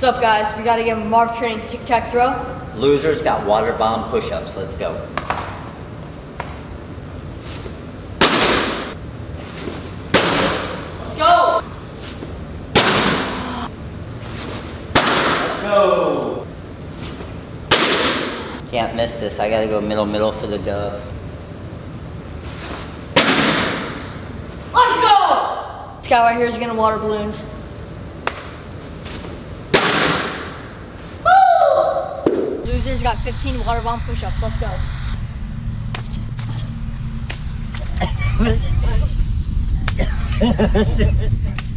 What's up, guys? We gotta give Marv training tic tac throw. Losers got water bomb push-ups. Let's go. Let's go! Let's go! Can't miss this. I gotta go middle middle for the dub. Let's go! This guy right here is gonna water balloons. Losers got 15 water bomb push-ups. Let's go.